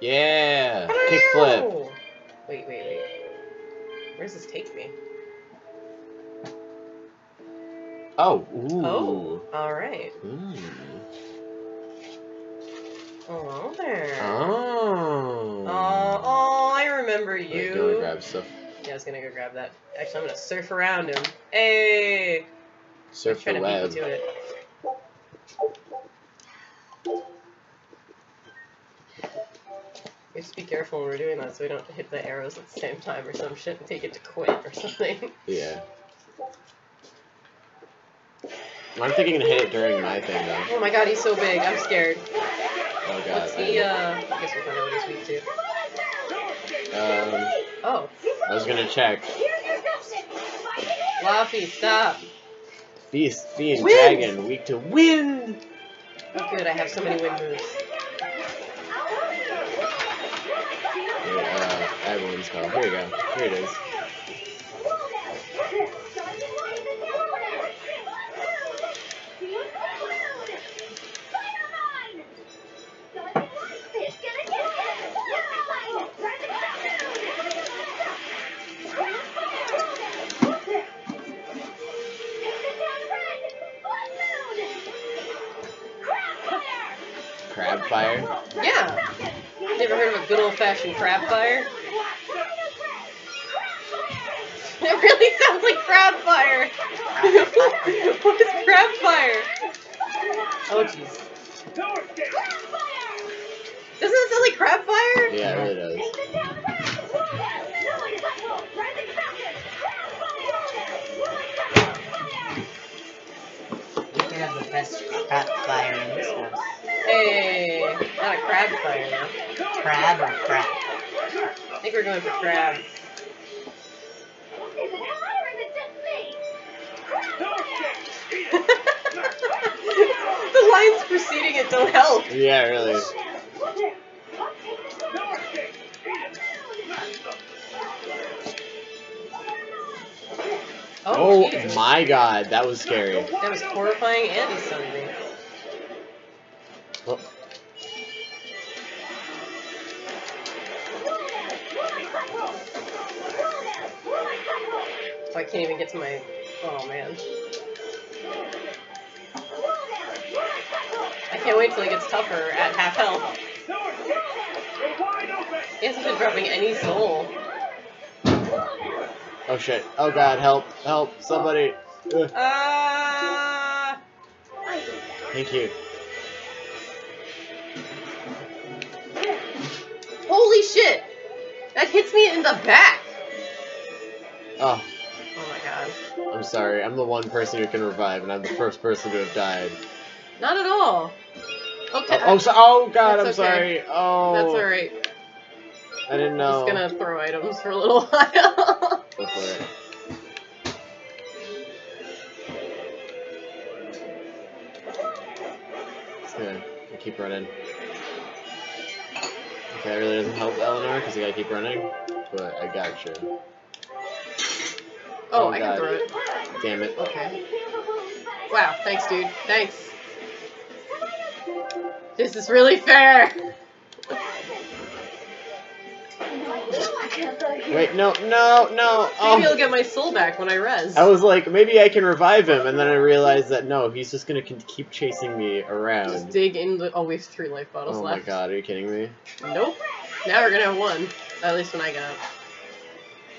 Yeah. Kickflip. Oh. Wait, wait, wait. Where does this take me? Oh. Ooh. Oh. Alright. Mm. Hello there. Oh. Oh, oh, I remember Wait, you. go grab stuff. Yeah, I was gonna go grab that. Actually, I'm gonna surf around him. Hey! Surf trying the to beat web. me to it. We have to be careful when we're doing that so we don't hit the arrows at the same time or some shit and take it to quit or something. Yeah. I'm thinking to hit it during my thing though. Oh my god, he's so big. I'm scared. Oh god. What's I- he, uh... I guess we'll find out what he's weak to. Um, Oh. I was gonna check. Laffy, stop. Beast, being Wind! dragon, weak to wind. Oh good, I have so many wind moves. I have a wind spell. Here we go. Here it is. Crab fire. Yeah! Never heard of a good old fashioned crab fire? It really sounds like crab fire! what is crab fire? Oh jeez. Doesn't it sound like crab fire? Yeah, it really does. They have the best crab fire in this house. Hey, not a crab fire though. Crab or crab? I think we're going for crab. Preceding it don't help. Yeah, really. Oh, Oh my god, that was scary. That was horrifying and stunned. Oh, So I can't even get to my. Oh man. Can't wait till he gets tougher at half health. He hasn't been dropping any soul. oh shit. Oh god, help, help, somebody. Ugh, Uh, thank you. holy shit! That hits me in the back! Oh, Oh my god. I'm sorry. I'm the one person who can revive, and I'm the first person to have died. Not at all. Okay. Oh, oh, so, oh god, I'm okay. sorry. Oh, That's alright. I didn't I'm know. just gonna throw items for a little while. Go for it. Just gonna gonna keep running. Okay, that really doesn't help Eleanor because you gotta keep running, but I got you. oh, Oh, I God. can throw it. Damn it. Okay. Wow, thanks, dude. Thanks. This is really fair. Wait, no, no, no. Maybe um, I'll Oh. get my soul back when I res. I was like, maybe I can revive him, and then I realized that no, he's just gonna keep chasing me around. Just dig in the. Oh, we have three life bottles left. Oh my god, are you kidding me? Nope. Now we're gonna have one. At least when I got.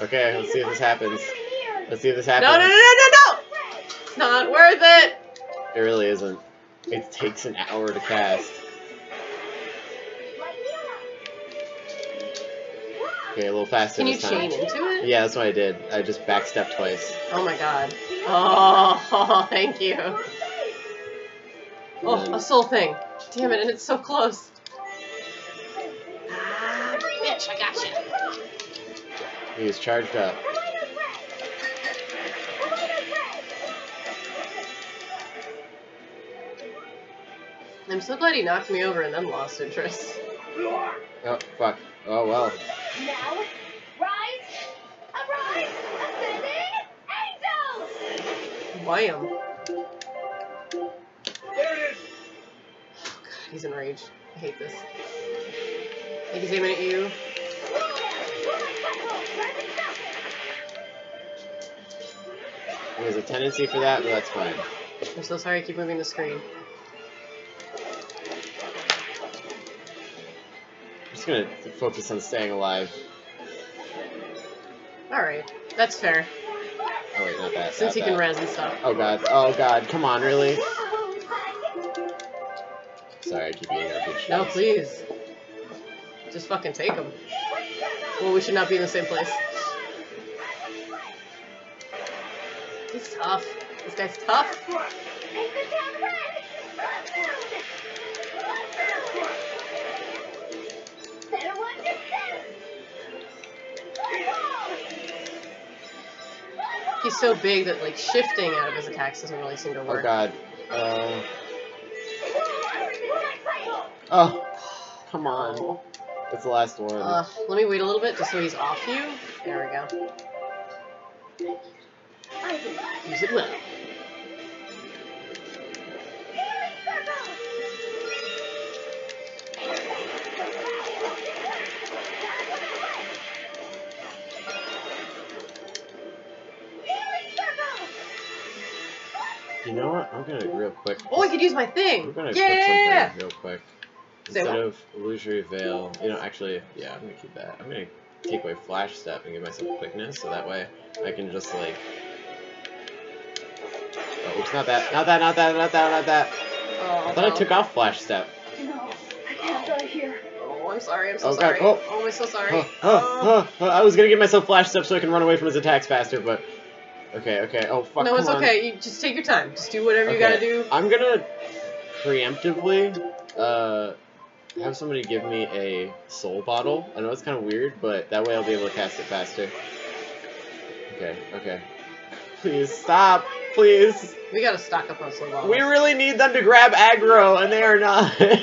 Okay, let's see if this happens. Let's see if this happens. no, no, no, no, no! It's not worth it. It really isn't. It takes an hour to cast. Okay, a little faster Can you this time. chain into it? Yeah, that's what I did. I just backstepped twice. Oh my god. Oh, thank you. Oh, a soul thing. Damn it, and it's so close. Ah, bitch, I got you. He's charged up. I'm so glad he knocked me over and then lost interest. Oh, fuck. Oh, well. Now, rise, arise, ascending angels! Wham. Oh god, he's enraged. I hate this. Like he's aiming at you. There's a tendency for that, but that's fine. I'm so sorry I keep moving the screen. Just gonna focus on staying alive. Alright, that's fair. Oh wait, not that. Since not he can that. res and stuff. Oh god. Oh god. Come on, really? Sorry, I keep eating our good No, please. Just fucking take him. Well, we should not be in the same place. He's tough. This guy's tough. He's so big that like shifting out of his attacks doesn't really seem to work. Oh god. Uh, oh, come on. That's the last one. Uh, let me wait a little bit just so he's off you. There we go. Use it well. You know what? I'm gonna real quick. Oh, I could use my I'm thing. gonna Yeah. put something real quick. Say Instead what? of illusory veil, you know, actually, yeah, I'm gonna keep that. I'm gonna take away flash step and give myself quickness, so that way I can just like. Oh, oops, not that, not that, not that, not that, not that. Oh, I thought I took off flash step. No, I can't die here. Oh, I'm sorry. I'm so Oh, God. sorry. Oh. Oh, I'm so sorry. Oh, oh, oh, oh, I was gonna give myself flash step so I can run away from his attacks faster, but okay, okay. Oh fuck. no, it's on. okay. You just take your time. Just do whatever you gotta do. I'm gonna preemptively uh have somebody give me a soul bottle. I know it's kind of weird, but that way I'll be able to cast it faster. Okay, okay. Please stop, please. We gotta stock up on soul bottles. We really need them to grab aggro, and they are not.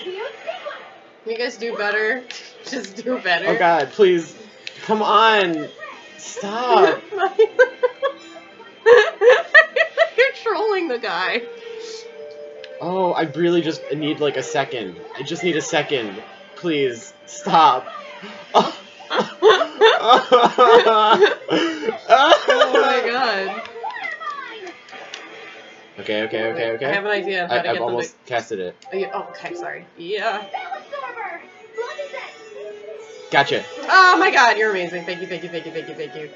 You guys do better. Just do better. oh god, please, come on, stop. Trolling the guy. Oh, I really just need like a second. I just need a second. Please, stop. Oh, Oh my god. Okay, okay, okay, okay. I have an idea how I, to have get them almost casted it. Oh, yeah. oh, okay, sorry. Yeah. Gotcha. Oh my god, you're amazing. Thank you, thank you, thank you, thank you, thank you.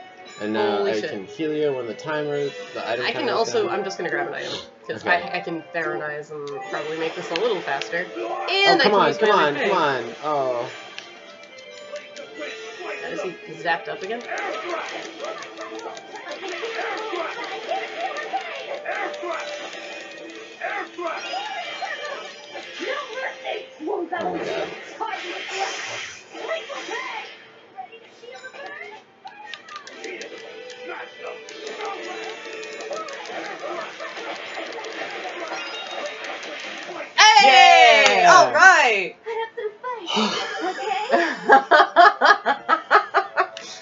And now Holy I shit. can heal you when the timer, the item I can also, done. I'm just gonna grab an item. Because Okay. I, I can Therionize and probably make this a little faster. Oh, And I come can on, use come on, thing. come on. Oh. Is he zapped up again? Oh my god. Hey! Yeah! All right.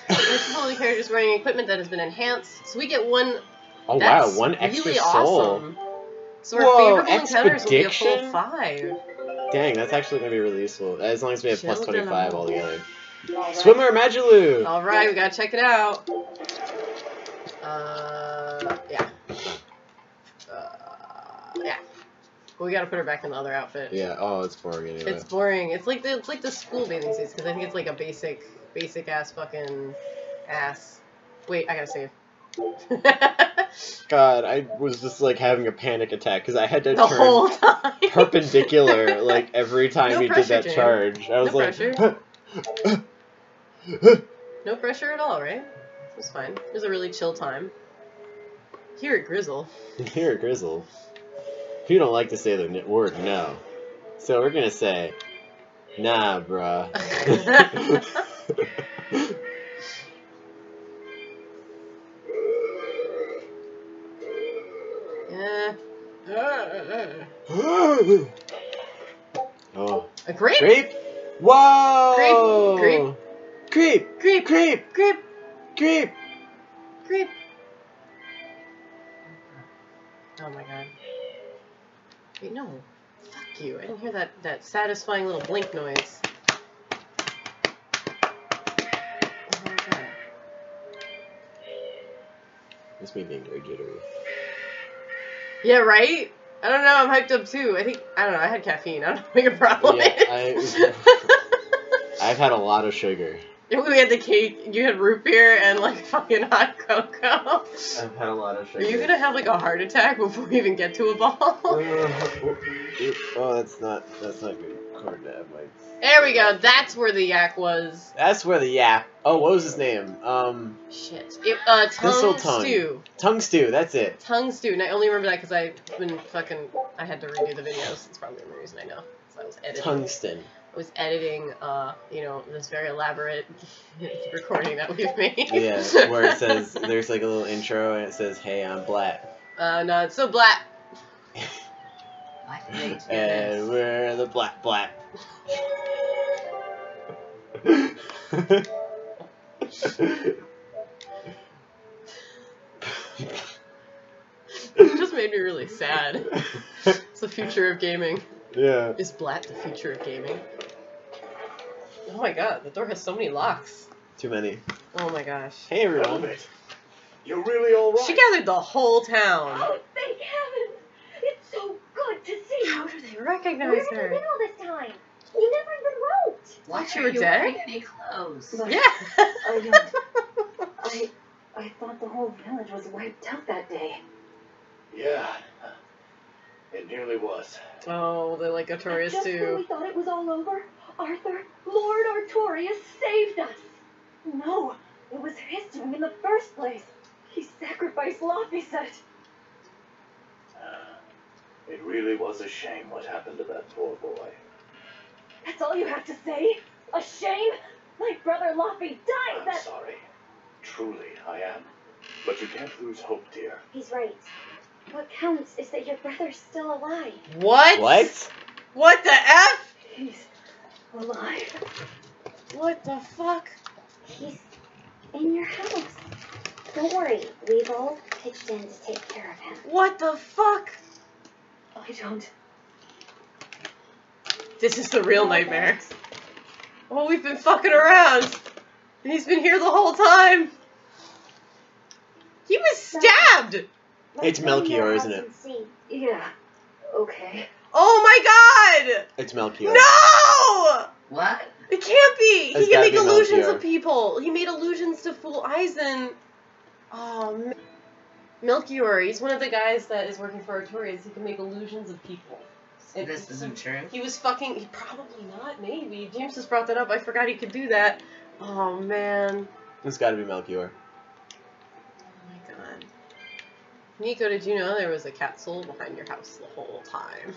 this holy character is wearing equipment that has been enhanced, so we get one. Oh That's wow, one extra really soul. awesome. So our Whoa, favorable encounters will be a full five. Dang, that's actually gonna be really useful. As long as we have Children 25 the altogether. Alright. Swimmer Magilou! All right, we gotta check it out. We gotta put her back in the other outfit. Yeah, oh, it's boring anyway. It's boring. It's like the it's like the school bathing suits because I think it's like a basic basic ass fucking ass. Wait, I gotta save. God, I was just like having a panic attack because I had to the turn perpendicular like every time No he pressure, did that Jane. charge. I was No like, pressure. no pressure at all, right? It was fine. It was a really chill time. Here at Grizzle. Here, at Grizzle. You don't like to say the word no. So we're gonna say, nah, bruh. yeah. oh. A grape? Grape? Whoa! Grape, Creep! Grape. Creep! Grape. Creep! Grape. Oh my god. No, fuck you. I didn't hear that, that satisfying little blink noise. It's me being me very jittery. Yeah, right? I don't know. I'm hyped up too. I think I don't know. I had caffeine. I don't know what your problem yeah, is. I, I've had a lot of sugar. we had the cake, you had root beer and like fucking hot cocoa. I've had a lot of Are you gonna have like a heart attack before we even get to Aball? oh, that's not that's not good. Corn to have my. there we go, that's where the yak was. That's where the yap. Oh, what was his name? Um, Shit. It, uh, tongue tongue. stew. tongue stew. That's it. Tongue stew. And I only remember that because I've been fucking. I had to redo the videos. That's probably the only reason I know. So I was editing. Tungsten. I was editing, uh, you know, this very elaborate recording that we've made. Yeah, where it says there's like a little intro and it says, "Hey, I'm black." Uh, no, it's so black. What did they do And this? we're the black black. It just made me really sad. It's the future of gaming. Yeah. Is black the future of gaming? Oh my god, the door has so many locks. Too many. Oh my gosh. Hey everyone. You're really all right. She gathered the whole town. Oh, thank heavens! It's so good to see you. How do they Where recognize have you been her? all this time? You never even wrote. Why you are were you dead? wearing any clothes? But Yeah. I don't. Oh, I I thought the whole village was wiped out that day. Yeah, it nearly was. Oh, they like Artorias Just when we thought it was all over, Arthur, Lord Artorias saved us. No, it was his doing in the first place. He sacrificed Laphicet. Uh, it really was a shame what happened to that poor boy. That's all you have to say? A shame? My brother Laffy died I'm that. sorry. Truly, I am. But you can't lose hope, dear. He's right. What counts is that your brother's still alive. What? What? What the F? He's alive. What the fuck? He's in your house. Don't worry, we've all pitched in to take care of him. What the fuck? I don't. This is the real nightmare. Oh, we've been fucking around. And he's been here the whole time. He was stabbed! It's Melchior, isn't it? Yeah. Okay. Oh my god! It's Melchior. No! What? It can't be! It's he can make illusions Melchior. of people. He made illusions to fool Eisen. Oh, M- Melchior. He's one of the guys that is working for Artorias. He can make illusions of people. So this isn't true. He was fucking. He probably not. Maybe James just brought that up. I forgot he could do that. Oh man. It's got to be Melchior. Niko, did you know there was a cat soul behind your house the whole time?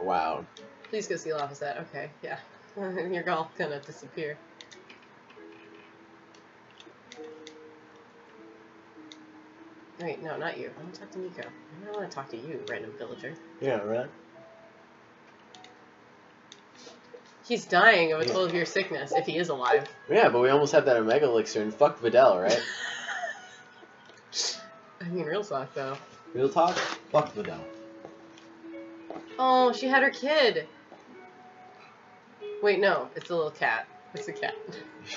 Wow. Please go see Lafayette. Okay, yeah. You're all gonna disappear. Wait, no, not you. I want to talk to Niko. I don't want to talk to you, random villager. Yeah, right. He's dying of a 12 year sickness, if he is alive. Yeah, but we almost have that Omega Elixir and fuck Videl, right? I mean, real talk, though. Real talk? Fuck Videl. Oh, she had her kid. Wait, no, it's a little cat. It's a cat.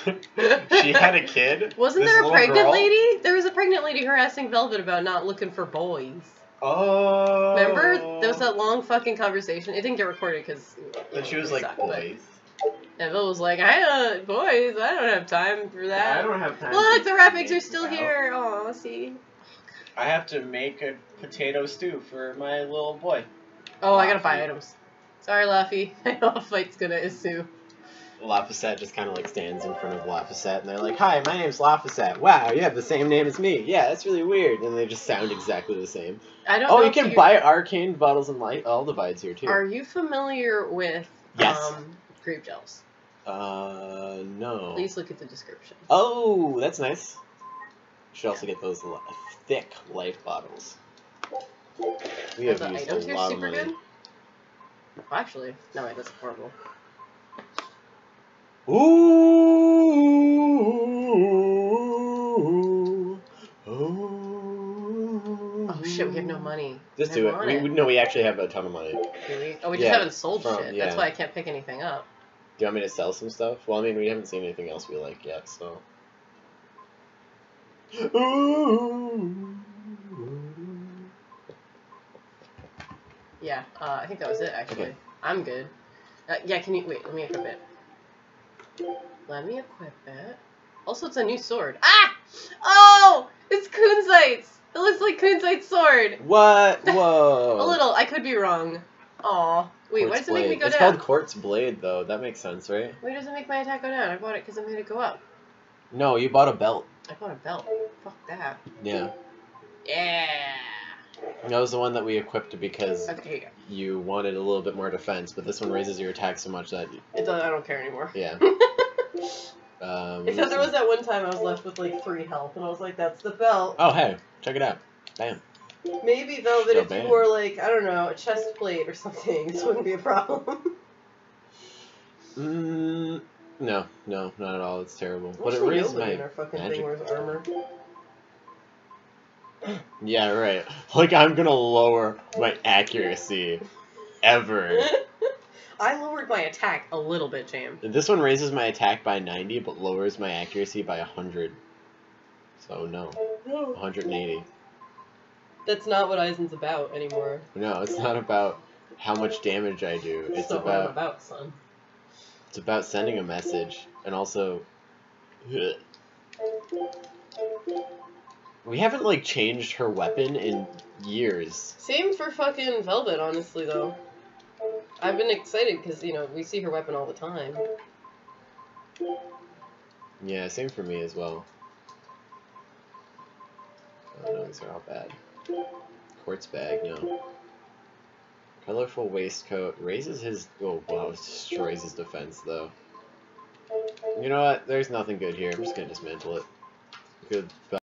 she had a kid? Wasn't This there a pregnant girl? lady? There was a pregnant lady harassing Velvet about not looking for boys. Oh. Remember? There was that long fucking conversation. It didn't get recorded because. And she was like, boys. And Bill was like, I don't, boys, I don't have time for that. I don't have time. Look, the Rapids make are still this out. here. Oh, see. I have to make a potato stew for my little boy. Oh, I gotta buy items. Sorry, Laffy. I know a fight's gonna ensue. Lafayette just kind of like stands in front of Lafayette and they're like, Hi, my name's Lafayette. Wow, you have the same name as me. Yeah, that's really weird. And they just sound exactly the same. I don't Oh, know you if can buy arcane bottles and light. All the bides here too. Are you familiar with Yes. um, grape gels? Uh, no. Please look at the description. Oh, that's nice. Should also get those li- thick life bottles. We have used a lot of money. good. Actually, no, wait, that's horrible. Ooh. Ooh. Oh shit, we have no money. Just do it. We, we, no, we actually have a ton of money. We? Oh, we just Yeah, haven't sold from- shit. yeah. That's why I can't pick anything up. Do you want me to sell some stuff? Well, I mean, we haven't seen anything else we like yet, so. Yeah, uh, I think that was it, actually. Okay. I'm good. Uh, yeah, can you- wait, let me equip it. Let me equip it. Also, it's a new sword. Ah! Oh! It's Kunzite's! It looks like Kunzite's sword! What? Whoa! a little. I could be wrong. Aw. Wait, quartz why does it make me go it's down? It's called Quartz Blade, though. That makes sense, right? Why does it make my attack go down? I bought it because it made it go up. No, you bought a belt. I bought a belt. Fuck that. Yeah. Yeah! That was the one that we equipped because Okay, you you wanted a little bit more defense, but this one raises your attack so much that. It does, I don't care anymore. yeah. Um, Except there was that one time I was left with like three health, and I was like, that's the belt. Oh, hey, check it out. Bam. Maybe though that if you banned. wore like I don't know a chest plate or something, this wouldn't be a problem. Mm, no, no, not at all. It's terrible. But What's it the raises in my. our fucking magic. thing wears armor? Yeah, right. Like, I'm gonna lower my accuracy ever. I lowered my attack a little bit, Jam. This one raises my attack by 90, but lowers my accuracy by 100. So, no. 180. That's not what Eisen's about anymore. No, it's not about how much damage I do. It's not what I'm about about, son. It's about sending a message and also We haven't like changed her weapon in years. Same for fucking Velvet, honestly, though. I've been excited because, you know, we see her weapon all the time. Yeah, same for me as well. Oh no, these are all bad. Quartz bag, no. Colorful waistcoat raises his. Oh wow, destroys his defense though. You know what? There's nothing good here. I'm just gonna dismantle it. Good.